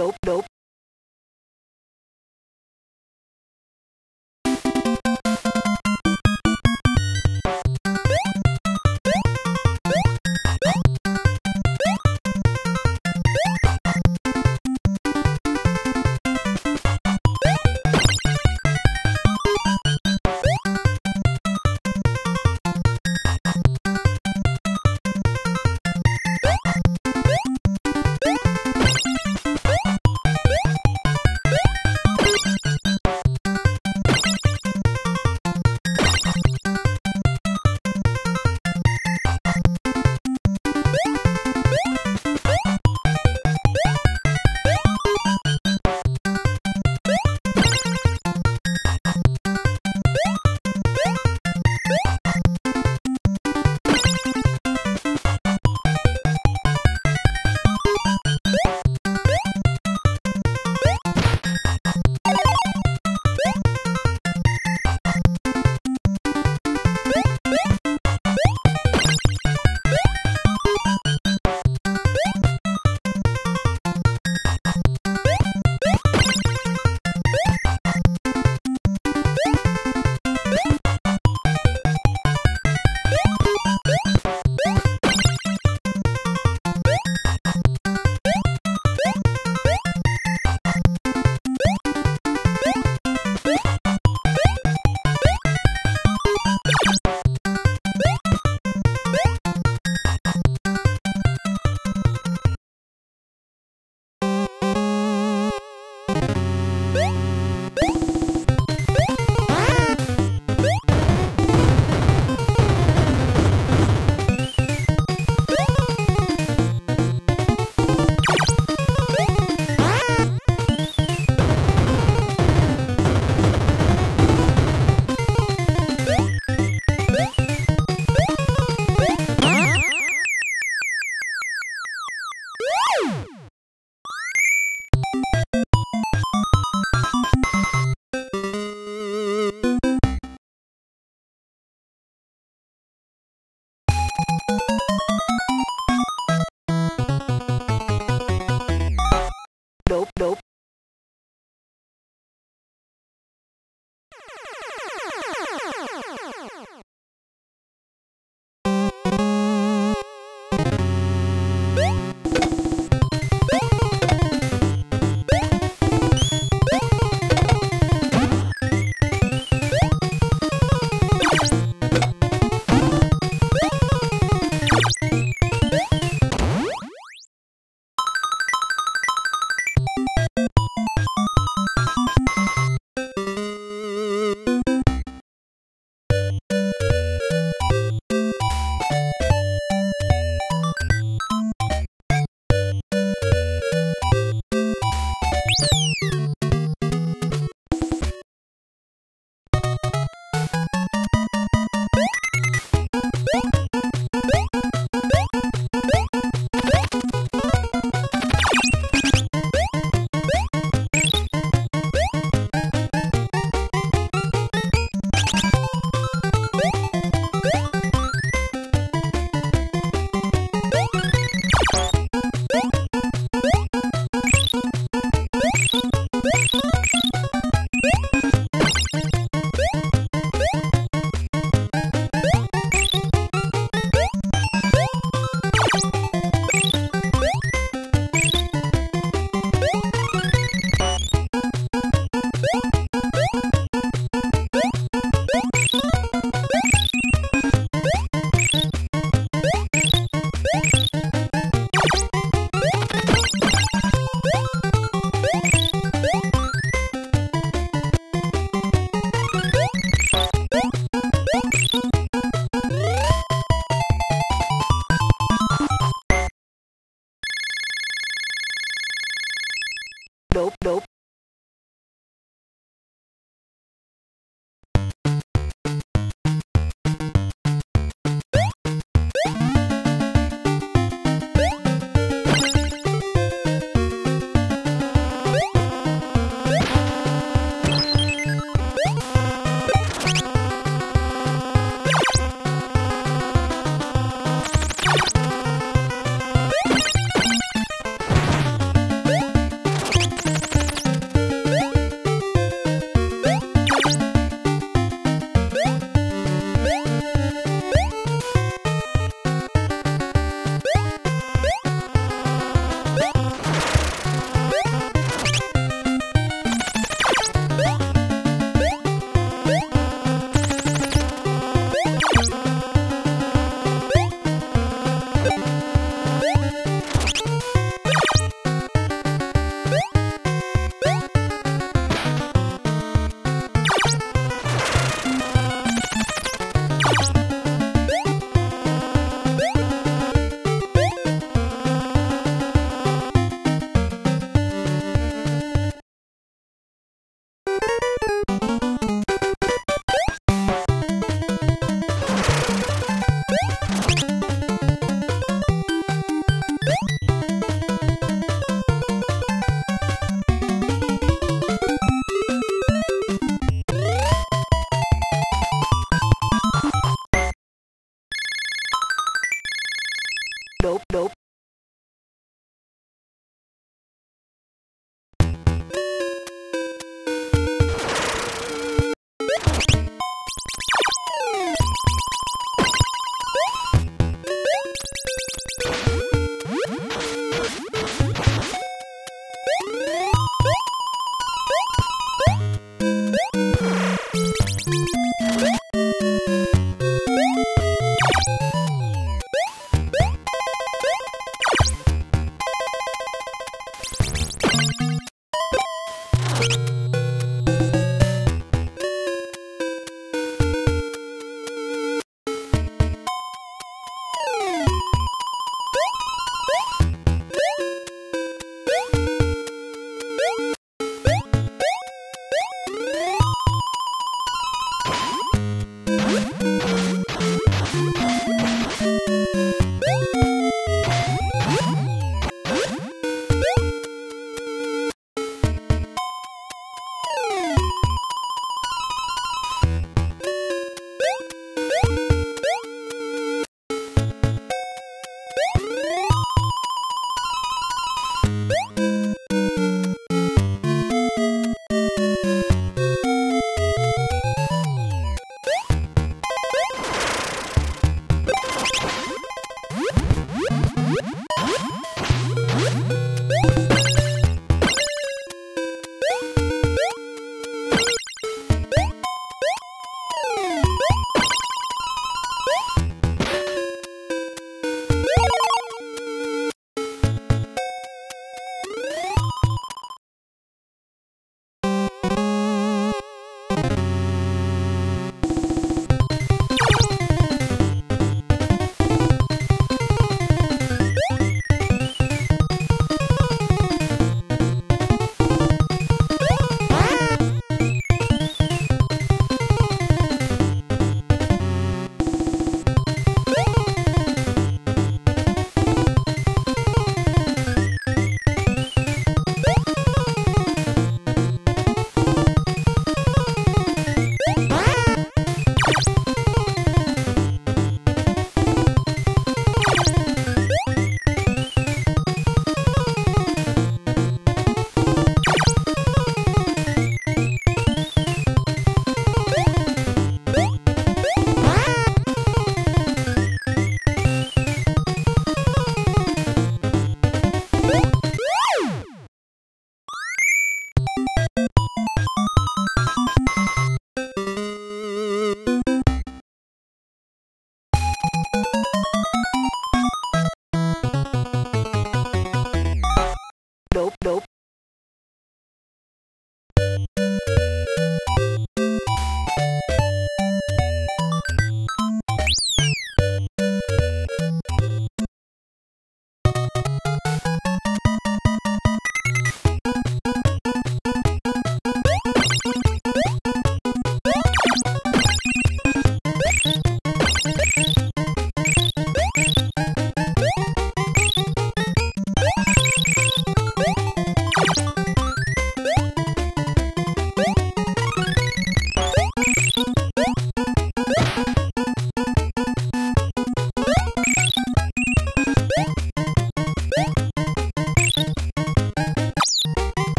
nope, nope.